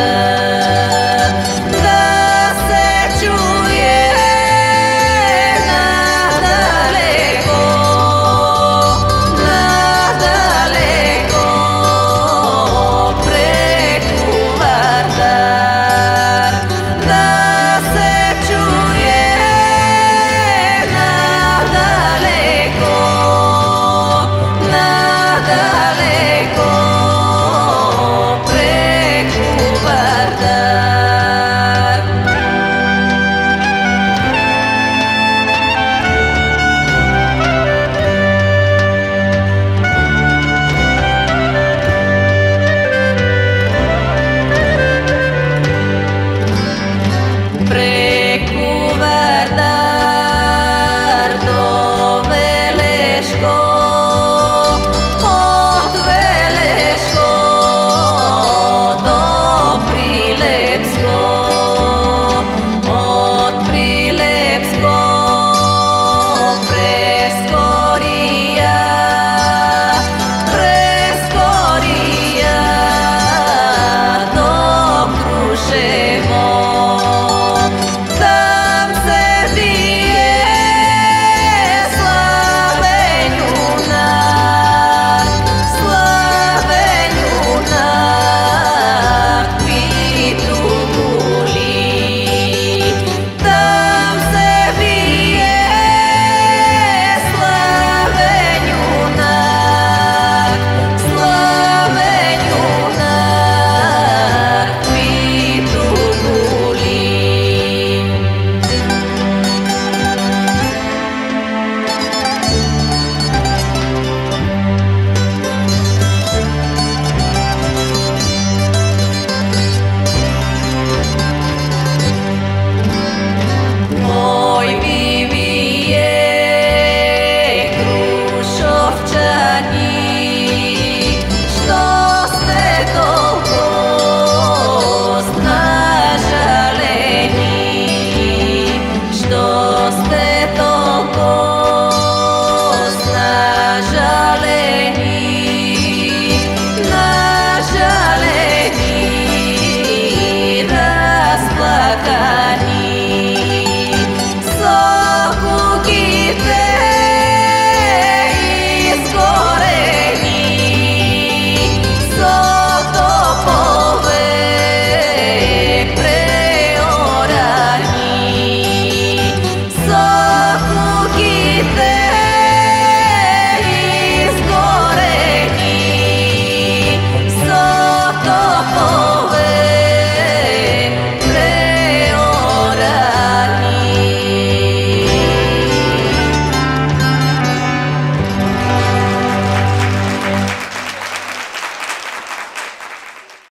love.